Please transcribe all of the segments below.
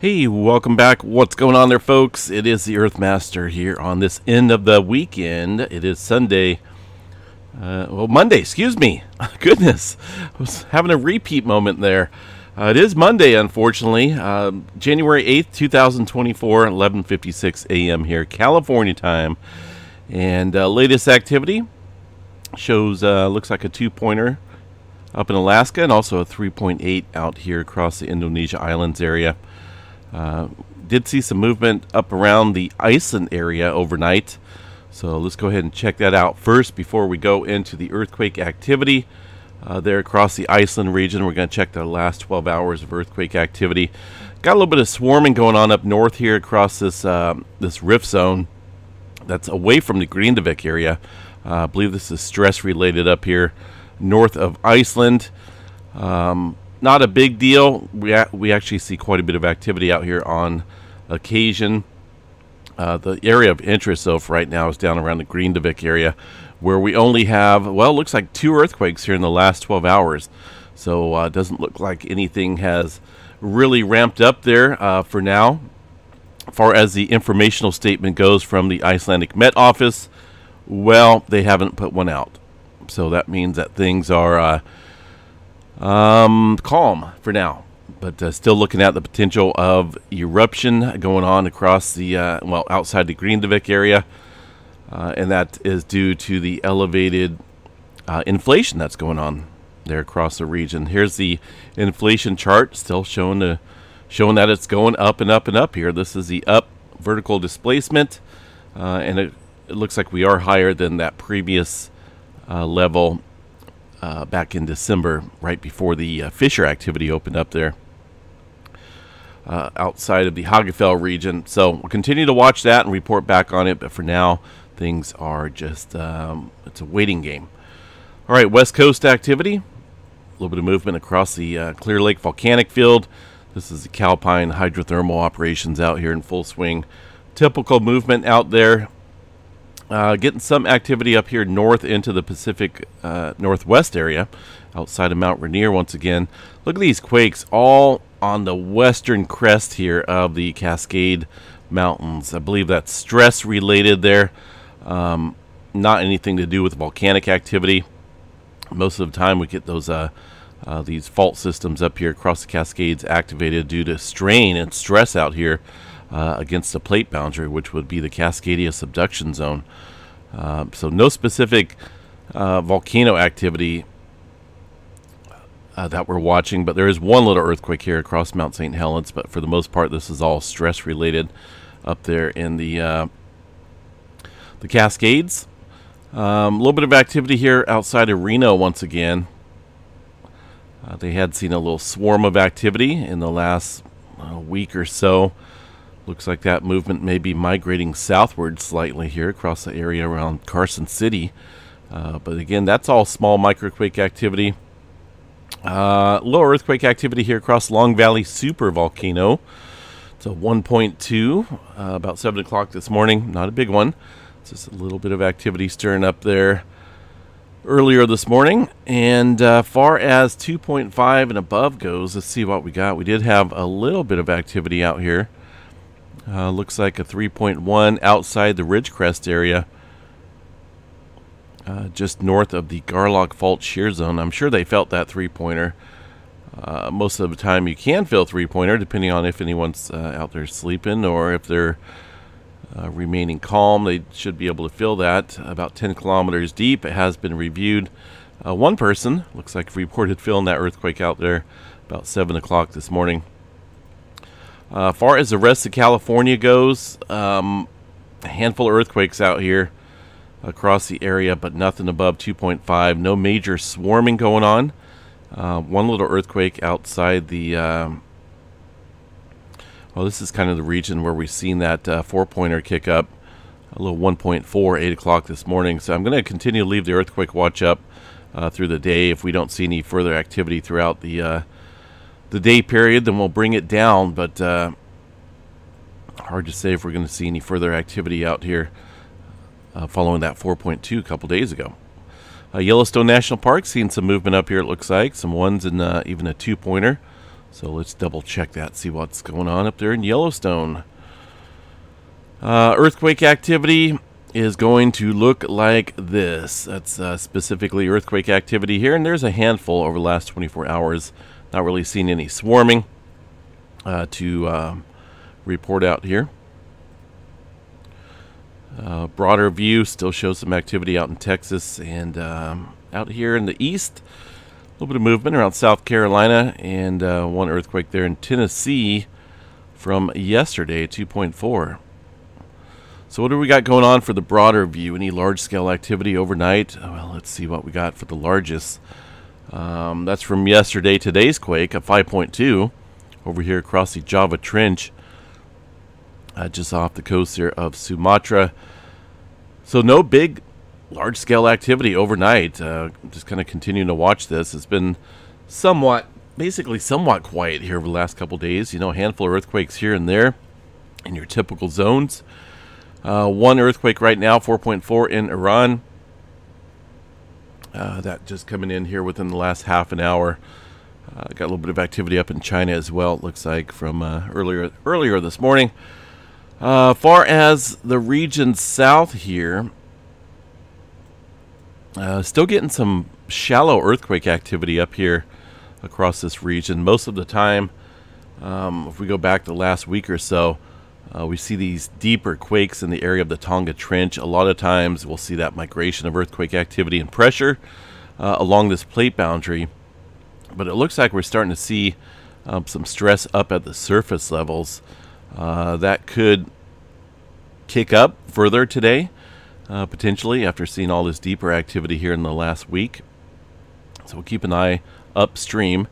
Hey, welcome back. What's going on there, folks? It is the Earthmaster here on this end of the weekend. It is Sunday. Uh, well, Monday, excuse me. Goodness, I was having a repeat moment there. Uh, it is Monday, unfortunately. Uh, January 8th, 2024, 11.56 a.m. here, California time. And uh, latest activity shows, uh, looks like a two-pointer up in Alaska and also a 3.8 out here across the Indonesia Islands area. Uh, did see some movement up around the Iceland area overnight. So let's go ahead and check that out first before we go into the earthquake activity. Uh, there across the Iceland region, we're going to check the last 12 hours of earthquake activity. Got a little bit of swarming going on up north here across this uh, this rift zone that's away from the Grindavik area. Uh, I believe this is stress related up here north of Iceland. Um, not a big deal. We, we actually see quite a bit of activity out here on occasion. Uh, the area of interest, though, right now is down around the Grindavik area, where we only have, well, looks like two earthquakes here in the last 12 hours. So uh, it doesn't look like anything has really ramped up there uh, for now. As far as the informational statement goes from the Icelandic Met Office, well, they haven't put one out. So that means that things are uh, um, calm for now, but uh, still looking at the potential of eruption going on across the, uh, well, outside the Grindavik area. Uh, and that is due to the elevated uh, inflation that's going on there across the region. Here's the inflation chart, still showing the showing that it's going up and up and up here. This is the up vertical displacement, uh, and it, it, looks like we are higher than that previous uh, level uh, back in December, right before the uh, fissure activity opened up there uh, outside of the Hagafell region. So we'll continue to watch that and report back on it. But for now, things are just um, it's a waiting game. All right, West Coast activity. A little bit of movement across the uh, Clear Lake volcanic field. This is the Calpine hydrothermal operations out here in full swing. Typical movement out there uh, getting some activity up here north into the Pacific uh, Northwest area, outside of Mount Rainier once again. Look at these quakes all on the western crest here of the Cascade Mountains. I believe that's stress related there, um, not anything to do with volcanic activity. Most of the time, we get those uh, uh, these fault systems up here across the Cascades activated due to strain and stress out here uh, against the plate boundary, which would be the Cascadia subduction zone. Uh, so no specific uh, volcano activity uh, that we're watching, but there is one little earthquake here across Mount St. Helens. But for the most part, this is all stress related up there in the uh, the Cascades. Um, a um, little bit of activity here outside of Reno once again. Uh, they had seen a little swarm of activity in the last week or so. Looks like that movement may be migrating southward slightly here across the area around Carson City. Uh, but again, that's all small microquake activity. Uh, lower earthquake activity here across Long Valley Super Volcano. It's a 1.2, uh, about 7 o'clock this morning. Not a big one. It's just a little bit of activity stirring up there earlier this morning. And uh, far as 2.5 and above goes, let's see what we got. We did have a little bit of activity out here. Uh, looks like a 3.1 outside the Ridgecrest area, uh, just north of the Garlock Fault shear zone. I'm sure they felt that three pointer. Uh, most of the time, you can feel three pointer depending on if anyone's uh, out there sleeping or if they're uh, remaining calm. They should be able to feel that about 10 kilometers deep. It has been reviewed. Uh, one person looks like reported feeling that earthquake out there about 7 o'clock this morning. Uh, far as the rest of California goes, um, a handful of earthquakes out here across the area, but nothing above 2.5. No major swarming going on. Uh, one little earthquake outside the. Um, well, this is kind of the region where we've seen that uh, four pointer kick up. A little 1.4, 8 o'clock this morning. So I'm going to continue to leave the earthquake watch up uh, through the day if we don't see any further activity throughout the uh, the day period, then we'll bring it down. But uh, hard to say if we're going to see any further activity out here uh, following that 4.2 a couple days ago. Uh, Yellowstone National Park seeing some movement up here. It looks like some ones and uh, even a two pointer. So let's double check that, see what's going on up there in Yellowstone. Uh, earthquake activity is going to look like this. That's uh, specifically earthquake activity here, and there's a handful over the last 24 hours. Not really seen any swarming uh, to um, report out here. Uh, broader view still shows some activity out in Texas and um, out here in the east. A little bit of movement around South Carolina and uh, one earthquake there in Tennessee from yesterday, 2.4. So what do we got going on for the broader view? Any large-scale activity overnight? Well, let's see what we got for the largest. Um, that's from yesterday, today's quake, a 5.2 over here across the Java Trench, uh, just off the coast here of Sumatra. So no big large-scale activity overnight. Uh, just kind of continuing to watch this. It's been somewhat, basically somewhat quiet here over the last couple days. You know, a handful of earthquakes here and there in your typical zones. Uh, one earthquake right now, 4.4 in Iran. Uh, that just coming in here within the last half an hour. Uh, got a little bit of activity up in China as well. It looks like from uh, earlier earlier this morning. Uh, far as the region south here, uh, still getting some shallow earthquake activity up here across this region. Most of the time, um, if we go back the last week or so, uh, we see these deeper quakes in the area of the Tonga Trench. A lot of times we'll see that migration of earthquake activity and pressure uh, along this plate boundary. But it looks like we're starting to see um, some stress up at the surface levels. Uh, that could kick up further today, uh, potentially, after seeing all this deeper activity here in the last week. So we'll keep an eye upstream.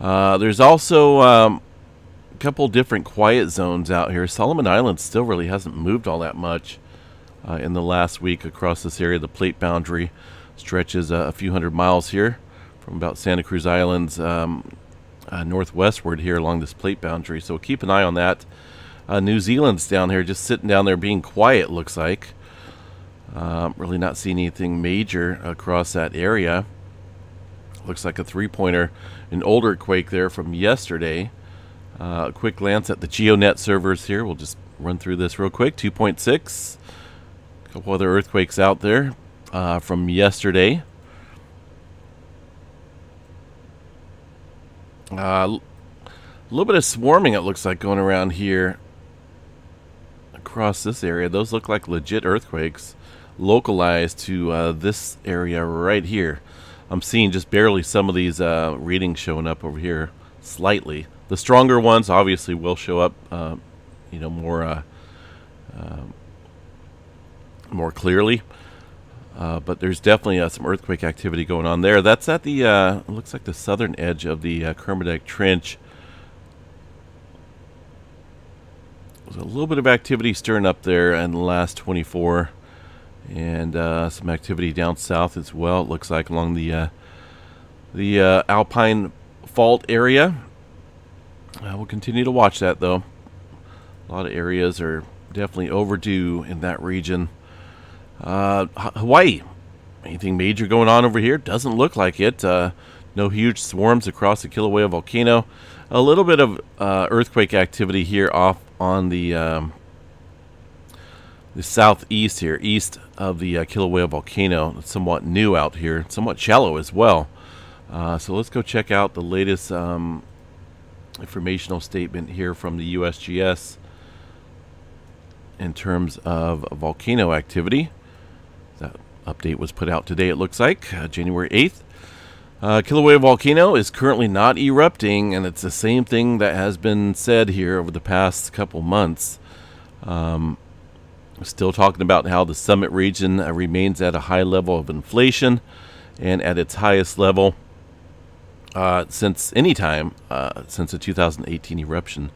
Uh, there's also um, couple different quiet zones out here. Solomon Island still really hasn't moved all that much uh, in the last week across this area. The plate boundary stretches uh, a few hundred miles here from about Santa Cruz Islands um, uh, northwestward here along this plate boundary. So keep an eye on that. Uh, New Zealand's down here, just sitting down there being quiet, looks like. Um, really not seeing anything major across that area. Looks like a three-pointer, an older quake there from yesterday. Uh, a quick glance at the GeoNet servers here. We'll just run through this real quick. 2.6. A couple other earthquakes out there uh, from yesterday. Uh, a little bit of swarming it looks like going around here across this area. Those look like legit earthquakes localized to uh, this area right here. I'm seeing just barely some of these uh, readings showing up over here slightly. The stronger ones obviously will show up, uh, you know, more uh, uh, more clearly. Uh, but there's definitely uh, some earthquake activity going on there. That's at the uh, looks like the southern edge of the uh, Kermadec Trench. There's a little bit of activity stirring up there in the last 24, and some activity down south as well. It looks like along the the Alpine Fault area. Uh, we'll continue to watch that though. A lot of areas are definitely overdue in that region. Uh, Hawaii. Anything major going on over here? Doesn't look like it. Uh, no huge swarms across the Kilauea volcano. A little bit of uh, earthquake activity here off on the um, the southeast here, east of the uh, Kilauea volcano. It's somewhat new out here, somewhat shallow as well. Uh, so let's go check out the latest um, informational statement here from the USGS in terms of volcano activity. That update was put out today, it looks like, uh, January 8th. Uh, Kilauea volcano is currently not erupting, and it's the same thing that has been said here over the past couple months. Um, still talking about how the summit region remains at a high level of inflation and at its highest level uh, since any time uh, since the 2018 eruption.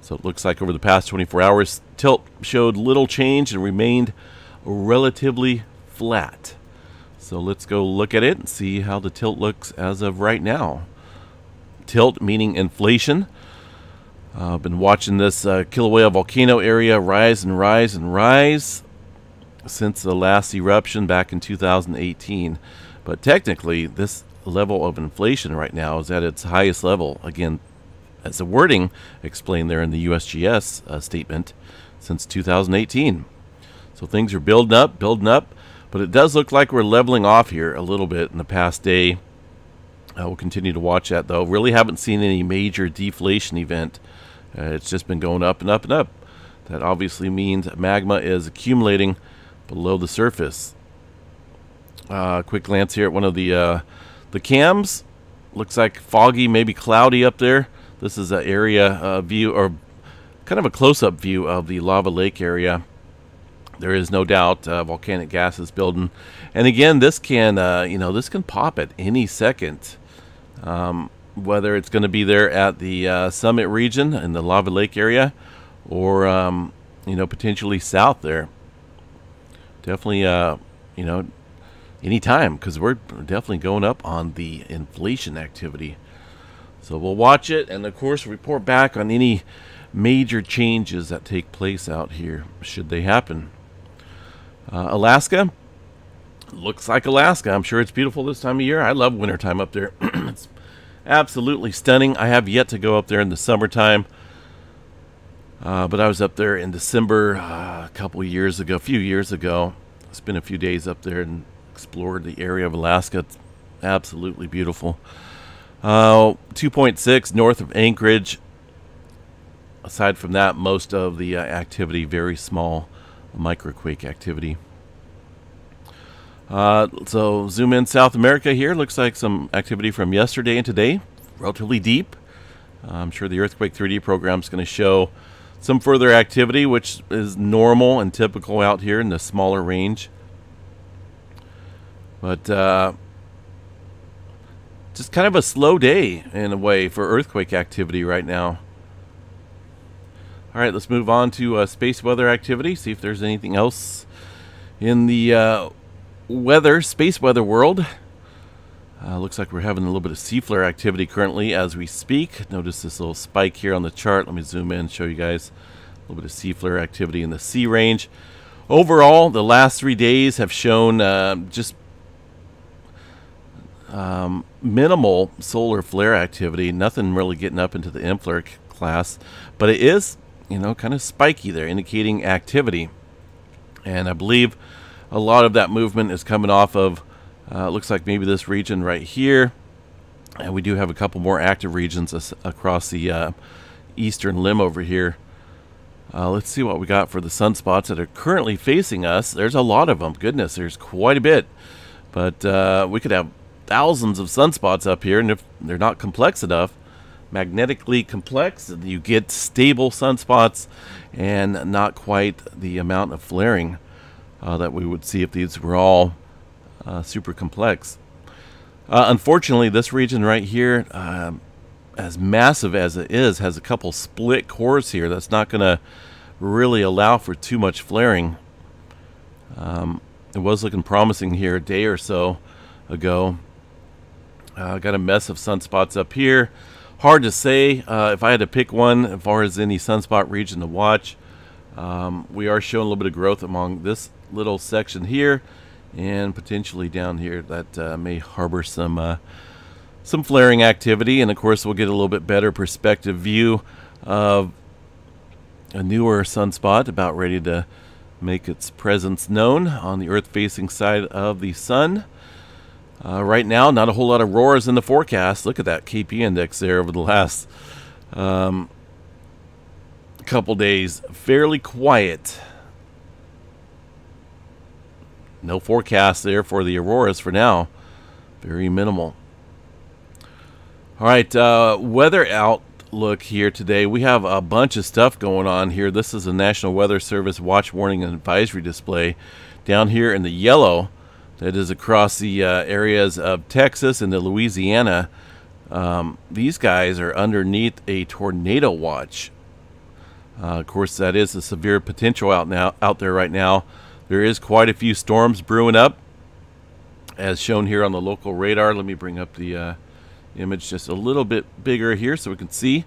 So it looks like over the past 24 hours, tilt showed little change and remained relatively flat. So let's go look at it and see how the tilt looks as of right now. Tilt meaning inflation. I've been watching this uh, Kilauea volcano area rise and rise and rise since the last eruption back in 2018. But technically, this level of inflation right now is at its highest level. Again, as the wording explained there in the USGS uh, statement, since 2018. So things are building up, building up, but it does look like we're leveling off here a little bit in the past day. I will continue to watch that though. Really haven't seen any major deflation event. Uh, it's just been going up and up and up. That obviously means magma is accumulating below the surface. Uh, quick glance here at one of the uh, the cams. Looks like foggy, maybe cloudy up there. This is an area uh, view or kind of a close-up view of the lava lake area. There is no doubt uh, volcanic gases building, and again, this can uh, you know this can pop at any second. Um, whether it's going to be there at the uh, summit region in the lava lake area, or um, you know potentially south there. Definitely, uh, you know, anytime because we're definitely going up on the inflation activity. So we'll watch it and, of course, report back on any major changes that take place out here, should they happen. Uh, Alaska looks like Alaska. I'm sure it's beautiful this time of year. I love wintertime up there. it's absolutely stunning. I have yet to go up there in the summertime. Uh, but I was up there in December uh, a couple years ago, a few years ago. Spent a few days up there and explored the area of Alaska. It's absolutely beautiful. Uh, 2.6 north of Anchorage. Aside from that, most of the uh, activity very small microquake activity. Uh, so zoom in South America here. Looks like some activity from yesterday and today. Relatively deep. I'm sure the Earthquake 3D program is going to show some further activity, which is normal and typical out here in the smaller range. But uh, just kind of a slow day in a way for earthquake activity right now. All right, let's move on to uh, space weather activity. See if there's anything else in the uh, weather, space weather world. Uh, looks like we're having a little bit of C flare activity currently as we speak. Notice this little spike here on the chart. Let me zoom in and show you guys a little bit of C flare activity in the C range. Overall, the last three days have shown uh, just um, minimal solar flare activity. Nothing really getting up into the M flare class, but it is, you know, kind of spiky there, indicating activity. And I believe a lot of that movement is coming off of, uh, looks like maybe this region right here. And we do have a couple more active regions across the uh, eastern limb over here. Uh, let's see what we got for the sunspots that are currently facing us. There's a lot of them. Goodness, there's quite a bit. But uh, we could have thousands of sunspots up here, and if they're not complex enough, magnetically complex, you get stable sunspots and not quite the amount of flaring uh, that we would see if these were all uh, super complex. Uh, unfortunately, this region right here, um, as massive as it is, has a couple split cores here. That's not going to really allow for too much flaring. Um, it was looking promising here a day or so ago. Uh, got a mess of sunspots up here. Hard to say uh, if I had to pick one as far as any sunspot region to watch. Um, we are showing a little bit of growth among this little section here and potentially down here that uh, may harbor some uh, some flaring activity and of course we'll get a little bit better perspective view of a newer sunspot about ready to make its presence known on the earth facing side of the sun uh, right now, not a whole lot of roars in the forecast. Look at that KP index there over the last um, couple days. Fairly quiet. No forecast there for the auroras for now. Very minimal. All right, uh, weather outlook here today. We have a bunch of stuff going on here. This is a National Weather Service watch warning and advisory display. Down here in the yellow, that is across the uh, areas of Texas and the Louisiana. Um, these guys are underneath a tornado watch. Uh, of course, that is a severe potential out now out there right now. There is quite a few storms brewing up, as shown here on the local radar. Let me bring up the uh, image just a little bit bigger here so we can see.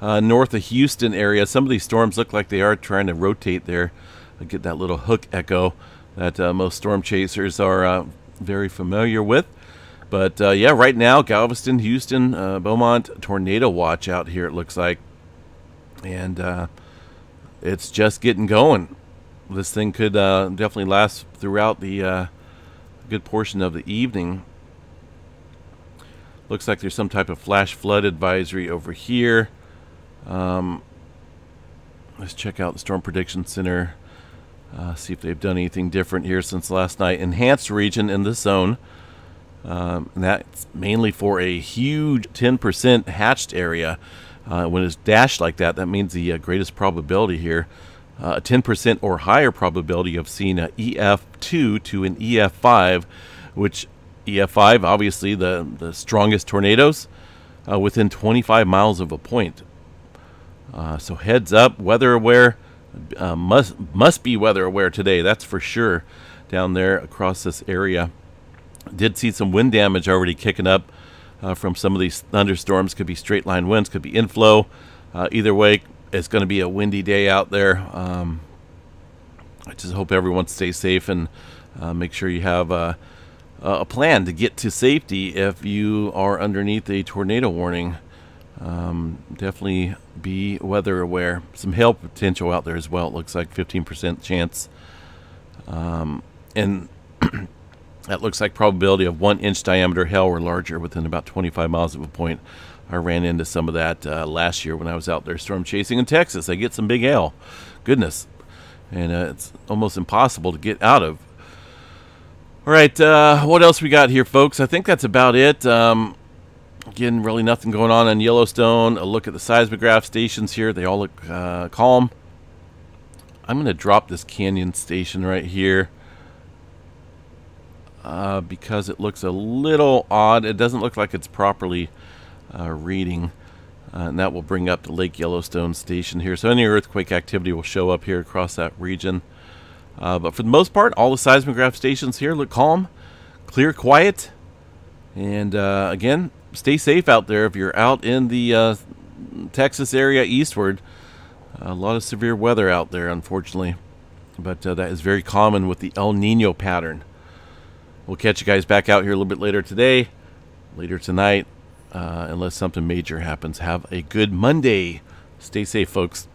Uh, north of Houston area, some of these storms look like they are trying to rotate there. I get that little hook echo that uh, most storm chasers are uh, very familiar with. But uh, yeah, right now, Galveston, Houston, uh, Beaumont tornado watch out here, it looks like. And uh, it's just getting going. This thing could uh, definitely last throughout the good portion of the evening. Looks like there's some type of flash flood advisory over here. Um, let's check out the Storm Prediction Center. Uh, see if they've done anything different here since last night. Enhanced region in the zone. Um, that's mainly for a huge 10% hatched area. Uh, when it's dashed like that, that means the uh, greatest probability here, uh, a 10% or higher probability of seeing an EF2 to an EF5, which EF5, obviously the, the strongest tornadoes, uh, within 25 miles of a point. Uh, so heads up, weather aware, uh, must must be weather aware today. That's for sure. Down there across this area, did see some wind damage already kicking up uh, from some of these thunderstorms. Could be straight line winds, could be inflow. Uh, either way, it's going to be a windy day out there. Um, I just hope everyone stays safe and uh, make sure you have a plan to get to safety if you are underneath a tornado warning. Um, definitely be weather aware. Some hail potential out there as well. It looks like 15% chance. Um, and that looks like probability of one inch diameter hail or larger within about 25 miles of a point. I ran into some of that uh, last year when I was out there storm chasing in Texas. I get some big hail. Goodness. And uh, it's almost impossible to get out of. All right, uh, what else we got here, folks? I think that's about it. Um, again, really nothing going on in Yellowstone. A look at the seismograph stations here. They all look uh, calm. I'm going to drop this canyon station right here uh, because it looks a little odd. It doesn't look like it's properly uh, reading. Uh, and that will bring up the Lake Yellowstone station here. So any earthquake activity will show up here across that region. Uh, but for the most part, all the seismograph stations here look calm, clear, quiet. And uh, again, stay safe out there if you're out in the uh, Texas area eastward. A lot of severe weather out there, unfortunately. But that is very common with the El Nino pattern. We'll catch you guys back out here a little bit later today, later tonight, uh, unless something major happens. Have a good Monday. Stay safe, folks.